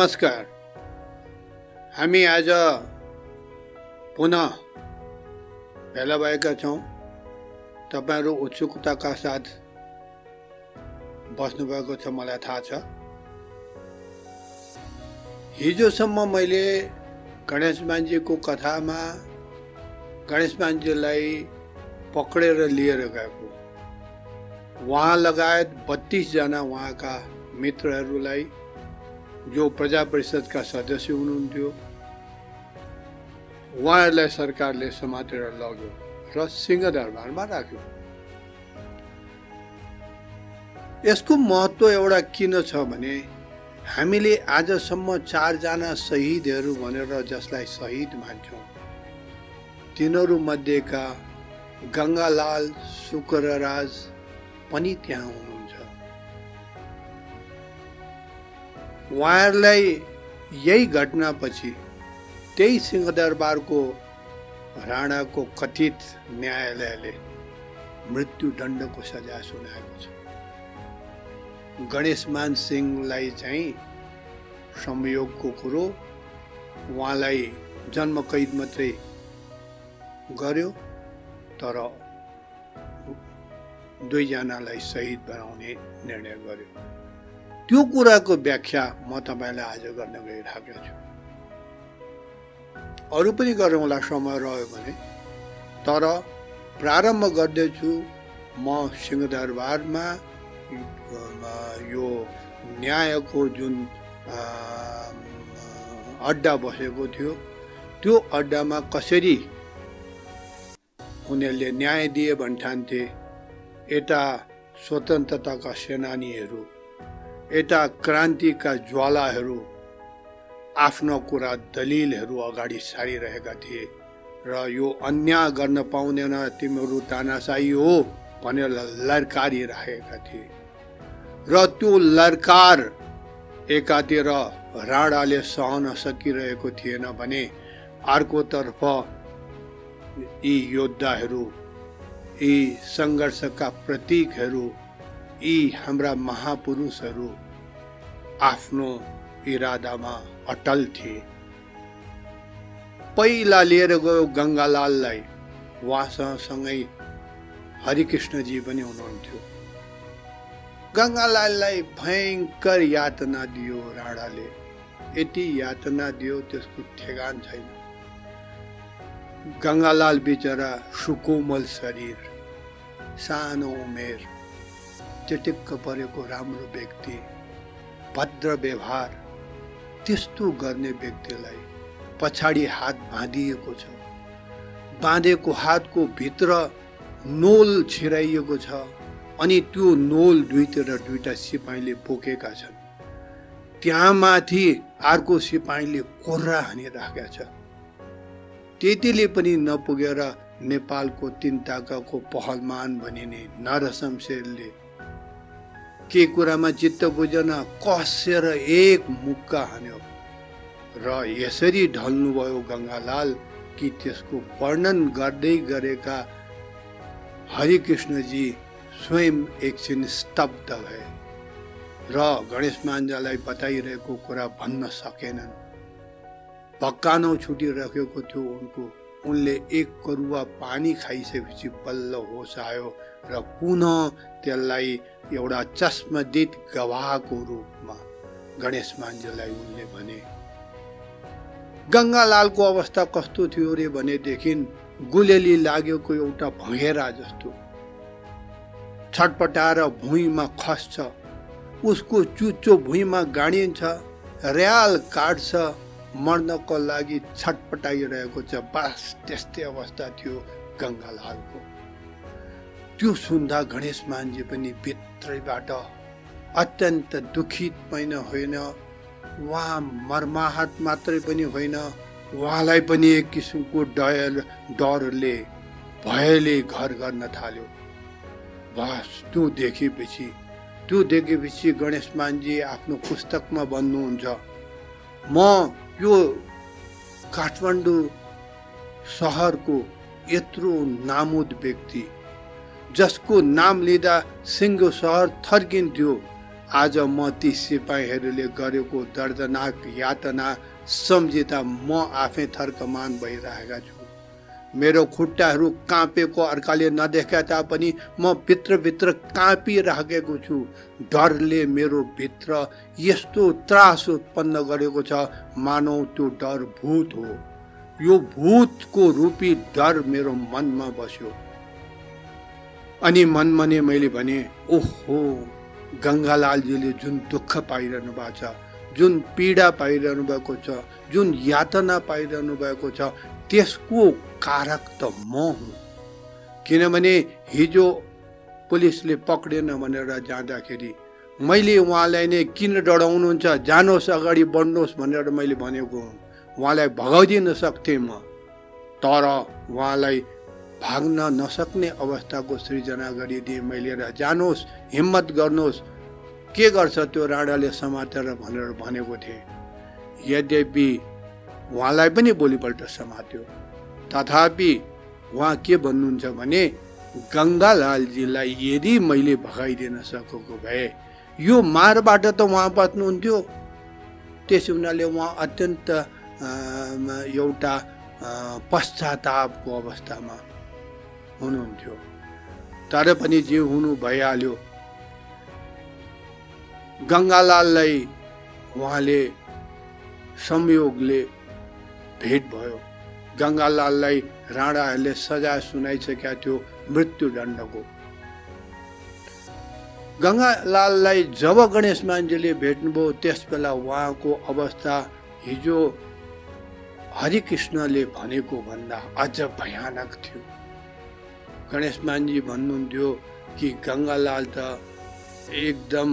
नमस्कार। हामी आज पुनः भेला भएका छौँ। तपाईँहरू उत्सुकताका साथ बस्नुभएको छ मलाई थाहा छ। हिजोसम्म मैले गणेश मान्जीको कथामा गणेश मान्जीलाई पक्रेर लिएर गएको। उहाँ लगायत बत्तिसजना उहाँका मित्रहरूलाई जो प्रजा परिषदका सदस्य हुनुहुन्थ्यो उहाँहरूलाई सरकारले समातेर लग्यो र सिंहदरबारमा राख्यो। यसको महत्त्व एउटा किन छ भने हामीले आजसम्म चारजना शहीदहरू भनेर जसलाई शहीद मान्छौँ तिनीहरू मध्येका गङ्गालाल शुक्रराज पनि त्यहाँ हुनुहुन्छ उहाँहरूलाई यही घटनापछि त्यही सिंहदरबारको राणाको कथित न्यायालयले मृत्युदण्डको सजाय सुनाएको छ। गणेशमान सिंहलाई चाहिँ संयोगको कुरो उहाँलाई जन्म कैद मात्रै गर्यो तर दुईजनालाई शहीद बनाउने निर्णय गर्यो। त्यो कुराको व्याख्या म तपाईँलाई आज गर्न गइरहेको छु। अरू पनि गरौँला समय रह्यो भने तर प्रारम्भ गर्दैछु म सिंहदरबारमा यो न्यायको जुन अड्डा बसेको थियो त्यो अड्डामा कसरी उनीहरूले न्याय दिए भन्ठान्थे यता स्वतन्त्रताका सेनानीहरू यता क्रान्तिका ज्वालाहरू आफ्नो कुरा दलिलहरू अगाडि सारिरहेका थिए र यो अन्याय गर्न पाउँदैन तिमीहरू तानासाई हो भनेर लड्कारिरहेका थिए। र त्यो लड्कार एकातिर राणाले सहन सकिरहेको थिएन भने अर्कोतर्फ यी योद्धाहरू यी सङ्घर्षका प्रतीकहरू यी हाम्रा महापुरुषहरू आफ्नो इरादामा अटल थिए पहिला लिएर गयो गङ्गालाललाई उहाँसँगै हरिकृष्णजी पनि हुनुहुन्थ्यो गङ्गालाललाई भयङ्कर यातना दियो राणाले यति यातना दियो त्यसको ठेगान छैन गङ्गालाल बिचरा सुकोमल शरीर सानो उमेर चिटिक्क परेको राम्रो व्यक्ति भद्र व्यवहार त्यस्तो गर्ने व्यक्तिलाई पछाडि हात बाँधिएको छ बाँधेको हातको भित्र नोल छिराइएको छ अनि त्यो नोल दुईतिर दुईटा सिपाहीले बोकेका छन् त्यहाँ माथि अर्को सिपाहीले कोर्रा हानिराखेका छ त्यतिले पनि नपुगेर नेपालको तिन ताकाको पहलमान भनिने नरशमशेरले के कुरामा चित्त बुझेन कसेर एक मुक्का हान्यो। र यसरी ढल्नुभयो गङ्गालाल कि त्यसको वर्णन गर्दै गरेका हरिकृष्णजी स्वयं एकछिन स्तब्ध भए। र गणेश मान्जालाई बताइरहेको कुरा भन्न सकेनन्। भक्कानो छुटिरहेको थियो उनको उनले एक करुवा पानी खाइसकेपछि बल्ल होस आयो र पुनः त्यसलाई एउटा चस्मदित गवाहको रूपमा गणेश मान्जलाई उनले भने गङ्गालालको अवस्था कस्तो थियो अरे भनेदेखि गुलेली लागेको एउटा भँगेरा जस्तो। छटपटाएर भुइँमा खस्छ उसको चुच्चो भुइँमा गाडिन्छ र्याल काट्छ मर्नको लागि छटपटाइरहेको छ बास त्यस्तै अवस्था थियो गङ्गालालको। त्यो सुन्दा गणेश मानजी पनि भित्रैबाट अत्यन्त दुखित पनि होइन उहाँ मर्माहत मात्रै पनि होइन उहाँलाई पनि एक किसिमको डर डरले भयले घर गर्न थाल्यो। बस त्यो देखेपछि त्यो देखेपछि गणेश मानजी आफ्नो पुस्तकमा भन्नुहुन्छ म यो काठमाडौँ सहरको यत्रो नामुद व्यक्ति जसको नाम लिँदा सिङ्गो सहर थर्किन्थ्यो आज म ती सिपाहीहरूले गरेको दर्दनाक यातना सम्झिँदा म आफै थर्कमान भइरहेका छु। मेरो खुट्टाहरू काँपेको अर्काले नदेखा तापनि म भित्रभित्र काँपिराखेको छु। डरले मेरो भित्र यस्तो त्रास उत्पन्न गरेको छ। मानौ त्यो डर भूत हो। यो भूतको रूपी डर मेरो मनमा बस्यो। अनि मनमा नै मैले भने ओहो गङ्गालालजीले जुन दुःख पाइरहनु भएको छ जुन पीडा पाइरहनु भएको छ जुन यातना पाइरहनु भएको छ त्यसको कारक त म हुँ। किनभने हिजो पुलिसले पक्रेन भनेर जाँदाखेरि मैले उहाँलाई नै किन डराउनुहुन्छ जानुहोस् अगाडि बढ्नुहोस् भनेर मैले भनेको हुँ। उहाँलाई भगाइदिन सक्थेँ म। तर उहाँलाई भाग्न नसक्ने अवस्थाको सृजना गरिदिएँ मैले र जानुहोस् हिम्मत गर्नुहोस् के गर्छ त्यो राणाले समातेर भनेर भनेको थिएँ। यद्यपि उहाँलाई पनि भोलिपल्ट समात्यो। तथापि उहाँ के भन्नुहुन्छ भने गङ्गालालजीलाई यदि मैले भगाइदिन सकेको भए यो मारबाट त उहाँ बच्नुहुन्थ्यो। त्यस हुनाले उहाँ अत्यन्त एउटा पश्चातापको अवस्थामा हुनुहुन्थ्यो। तर पनि जे हुनु भइहाल्यो गङ्गालाललाई उहाँले संयोगले भेट भयो। गङ्गालाललाई राणाहरूले सजाय सुनाइसकेका थियो मृत्युदण्डको। गङ्गालाललाई जब गणेश मान्छेले भेट्नुभयो त्यस बेला उहाँको अवस्था हिजो हरिकृष्णले भनेको भन्दा अझ भयानक थियो। गणेश मानजी भन्नुहुन्थ्यो कि गङ्गालाल त एकदम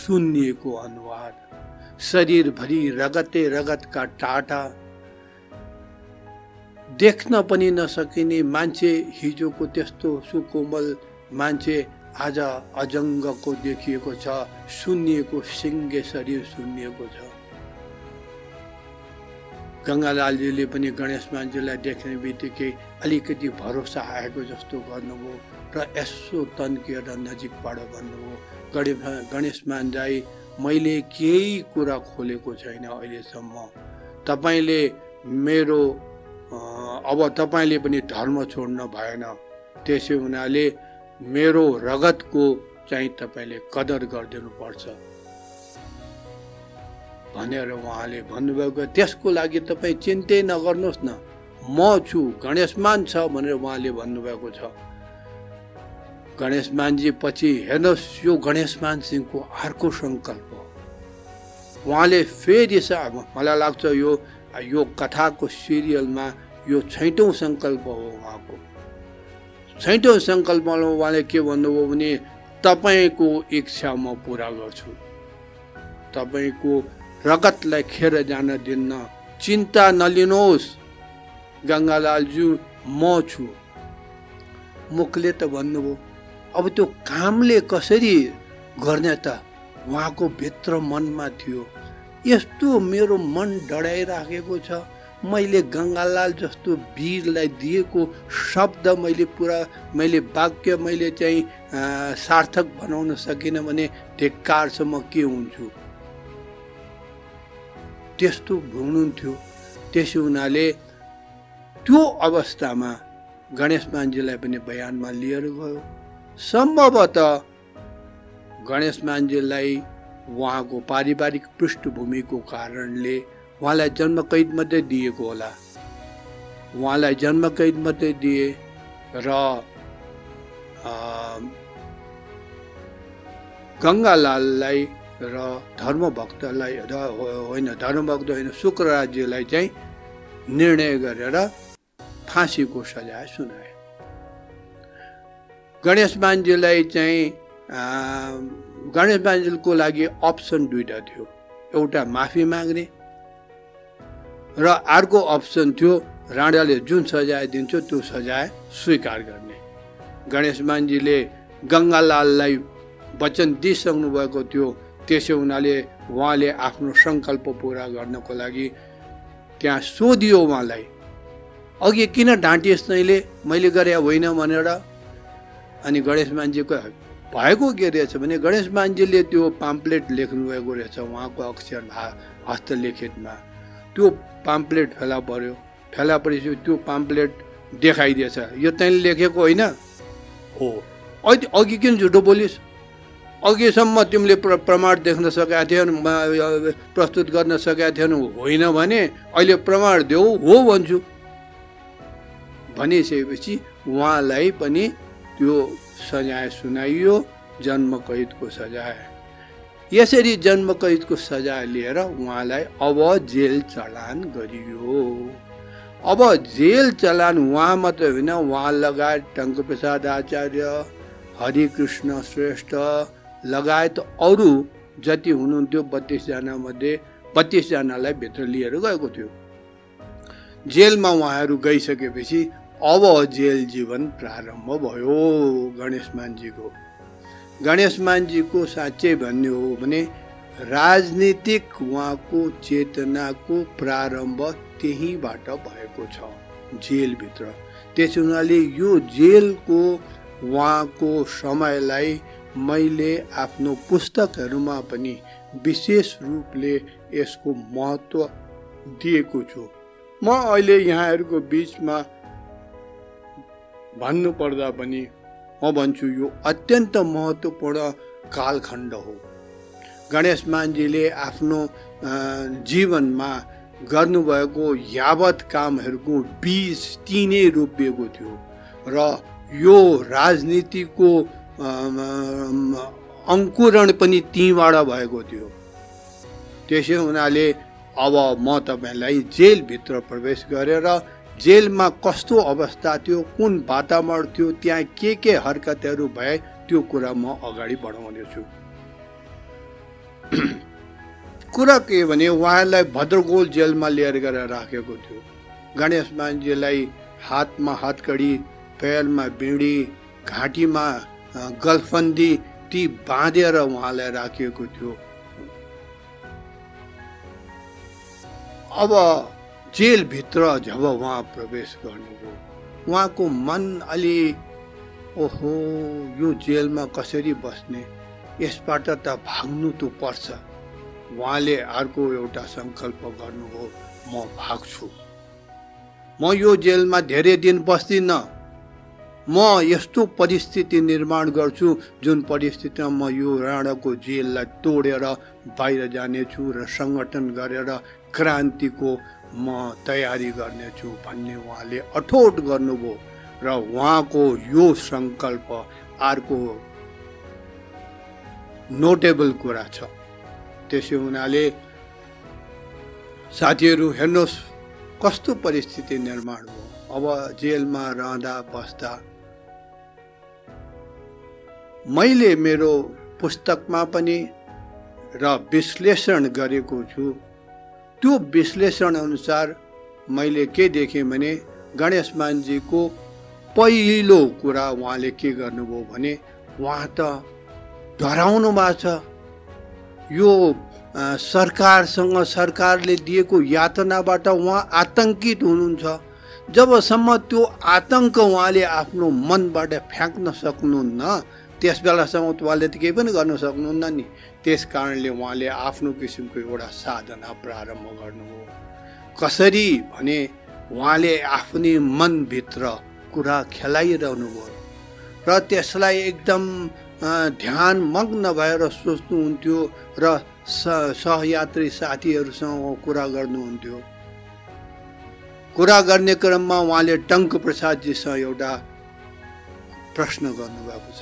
सुन्निएको अनुहार। शरीरभरि रगते रगतका टाटा। देख्न पनि नसकिने मान्छे हिजोको त्यस्तो सुकोमल मान्छे आज अजङ्गको देखिएको छ सुन्निएको सिङ्गे शरीर सुन्निएको छ। गङ्गालालजीले पनि गणेश मान्छेलाई देख्ने बित्तिकै अलिकति भरोसा आएको जस्तो गर्नुभयो र यसो तन्किएर नजिकबाट भन्नुभयो गणेश गणेश मान्जाई मैले केही कुरा खोलेको छैन अहिलेसम्म। तपाईँले मेरो अब तपाईँले पनि धर्म छोड्न भएन। त्यसै हुनाले मेरो रगतको चाहिँ तपाईँले कदर गरिदिनु पर्छ भनेर उहाँले भन्नुभएको त्यसको लागि तपाईँ चिन्तै नगर्नुहोस् न। म छु गणेशमान छ भनेर उहाँले भन्नुभएको छ। गणेशमानजी पछि हेर्नुहोस् यो गणेशमान सिंहको अर्को सङ्कल्प उहाँले फेरि मलाई लाग्छ यो यो कथाको सिरियलमा यो छैटौँ सङ्कल्प हो उहाँको। छैटौँ सङ्कल्पमा उहाँले के भन्नुभयो भने तपाईँको इच्छा म पुरा गर्छु। तपाईँको रगतलाई खेर जान दिन्न चिन्ता नलिनुहोस् गङ्गालालज्यू म छु। मुखले त भन्नुभयो अब त्यो कामले कसरी गर्ने त? उहाँको भित्र मनमा थियो। यस्तो मेरो मन डढाइराखेको छ। मैले गङ्गालाल जस्तो वीरलाई दिएको शब्द मैले पुरा मैले वाक्य मैले चाहिँ सार्थक बनाउन सकिनँ भने धिक्कार छ म के हुन्छु? त्यस्तो हुनुहुन्थ्यो। त्यसो हुनाले त्यो अवस्थामा गणेश मान्जीलाई पनि बयानमा लिएर गयो। सम्भवतः गणेश मान्जीलाई उहाँको पारिवारिक पृष्ठभूमिको कारणले उहाँलाई जन्म कैद मात्रै दिएको होला। उहाँलाई जन्म कैद मात्रै दिए र गङ्गालाललाई र धर्मभक्तलाई र होइन धर्मभक्त होइन शुक्र राज्यलाई चाहिँ निर्णय गरेर फाँसीको सजाय सुनाए। गणेश मान्जीलाई चाहिँ गणेश मान्जीको लागि अप्सन दुइटा थियो। एउटा माफी माग्ने र अर्को अप्सन थियो राणाले जुन सजाय दिन्छ त्यो सजाय स्वीकार गर्ने। गणेश मान्जीले गङ्गालाललाई वचन दिइसक्नु भएको थियो त्यसो हुनाले उहाँले आफ्नो सङ्कल्प पुरा गर्नको लागि त्यहाँ सोधियो उहाँलाई। अघि किन ढाँटियोस् तैँले? मैले गरे होइन भनेर अनि गणेश मान्छेको भएको के रहेछ भने गणेश मान्जीले त्यो पाम्पलेट लेख्नुभएको रहेछ उहाँको अक्षर हस्तलिखितमा। त्यो पाम्पलेट फेला पर्यो। फेला परेपछि त्यो पाम्पलेट देखाइदिएछ। यो तैँले लेखेको होइन? हो। अहिले अघि किन झुटो बोलिस्? अघिसम्म तिमीले प्र प्रमाण देख्न सकेका थिएन प्रस्तुत गर्न सकेका थिएनौ। होइन भने अहिले प्रमाण देऊ हो भन्छु। भनिसकेपछि उहाँलाई पनि त्यो सजाय सुनाइयो जन्म कैदको सजाय। यसरी जन्म कैदको सजाय लिएर उहाँलाई अब जेल चलान गरियो। अब जेल चलान उहाँ मात्रै होइन उहाँ लगायत टङ्कप्रसाद आचार्य हरिकृष्ण श्रेष्ठ लगायत अरू जति हुनुहुन्थ्यो बत्तिसजना मध्ये बत्तिसजनालाई भित्र लिएर गएको थियो। जेलमा उहाँहरू गइसकेपछि अब जेल जीवन प्रारम्भ भयो गणेश मानजीको। गणेश मानजीको साँच्चै भन्ने हो भने राजनीतिक उहाँको चेतनाको प्रारम्भ त्यहीँबाट भएको छ जेलभित्र। त्यस हुनाले यो जेलको उहाँको समयलाई मैले आफ्नो पुस्तकहरूमा पनि विशेष रूपले यसको महत्त्व दिएको छु। म अहिले यहाँहरूको बिचमा भन्नुपर्दा पनि म भन्छु यो अत्यन्त महत्त्वपूर्ण कालखण्ड हो। गणेश मानजीले आफ्नो जीवनमा गर्नुभएको यावत कामहरूको बिज तिनै रोपिएको थियो र यो राजनीतिको अङ्कुरण पनि तीबाट भएको थियो। त्यसै हुनाले अब म तपाईँलाई जेलभित्र प्रवेश गरेर जेलमा कस्तो अवस्था थियो कुन वातावरण थियो त्यहाँ के के हरकतहरू भए त्यो कुरा म अगाडि बढाउनेछु। कुरा के भने उहाँलाई भद्रगोल जेलमा लिएर गएर राखेको थियो। गणेश मानजीलाई हातमा हतकडी पेलमा बिँडी घाँटीमा गलफन्दी ती बाँधेर उहाँलाई राखिएको थियो। अब जेलभित्र जब उहाँ प्रवेश गर्नुभयो उहाँको मन अलि ओहो यो जेलमा कसरी बस्ने? यसबाट त भाग्नु त पर्छ। उहाँले अर्को एउटा सङ्कल्प गर्नुभयो म भाग्छु। म यो जेलमा धेरै दिन बस्दिनँ। म यस्तो परिस्थिति निर्माण गर्छु जुन परिस्थितिमा म यो राणाको जेललाई तोडेर बाहिर जानेछु र सङ्गठन गरेर क्रान्तिको म तयारी गर्नेछु भन्ने उहाँले अठोट गर्नुभयो र उहाँको यो सङ्कल्प अर्को नोटेबल कुरा छ। त्यसै हुनाले साथीहरू हेर्नुहोस् कस्तो परिस्थिति निर्माण भयो। अब जेलमा रहँदा बस्दा मैले मेरो पुस्तकमा पनि र विश्लेषण गरेको छु। त्यो विश्लेषण अनुसार मैले के देखेँ भने गणेश मानजीको पहिलो कुरा उहाँले के गर्नुभयो भने उहाँ त डराउनु भएको छ। यो सरकारसँग सरकारले दिएको यातनाबाट उहाँ आतङ्कित हुनुहुन्छ। जबसम्म त्यो आतङ्क उहाँले आफ्नो मनबाट फ्याँक्न सक्नुहुन्न त्यस बेलासम्म उहाँले त केही पनि गर्न सक्नुहुन्न नि। त्यस कारणले उहाँले आफ्नो किसिमको एउटा साधना प्रारम्भ गर्नुभयो। कसरी भने उहाँले आफ्नै मनभित्र कुरा खेलाइरहनु भयो र त्यसलाई एकदम ध्यान मग्न भएर सोच्नुहुन्थ्यो र सहयात्री साथीहरूसँग कुरा गर्नुहुन्थ्यो। कुरा गर्ने क्रममा उहाँले टङ्क प्रसादजीसँग एउटा प्रश्न गर्नुभएको छ।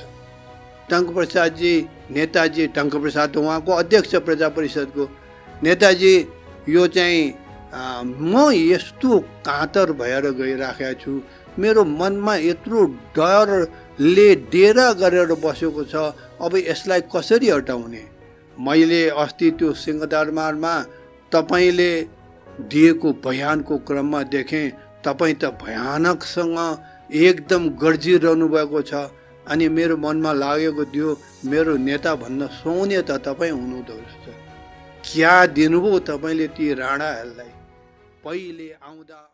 टङ्कप्रसादजी नेताजी टङ्कप्रसाद उहाँको अध्यक्ष प्रजा परिषदको। नेताजी यो चाहिँ म यस्तो काँतर भएर गइराखेको छु। मेरो मनमा यत्रो डरले डेरा गरेर बसेको छ। अब यसलाई कसरी हटाउने? मैले अस्ति त्यो सिंहदरबारमा तपाईँले दिएको बयानको क्रममा देखेँ। तपाईँ त भयानकसँग एकदम गर्जिरहनु भएको छ। अनि मेरो मनमा लागेको थियो मेरो नेता भन्न सुहाउने त तपाईँ हुनुहुँदो रहेछ। क्या दिनुभयो तपाईँले ती राणाहरूलाई? पहिले आउँदा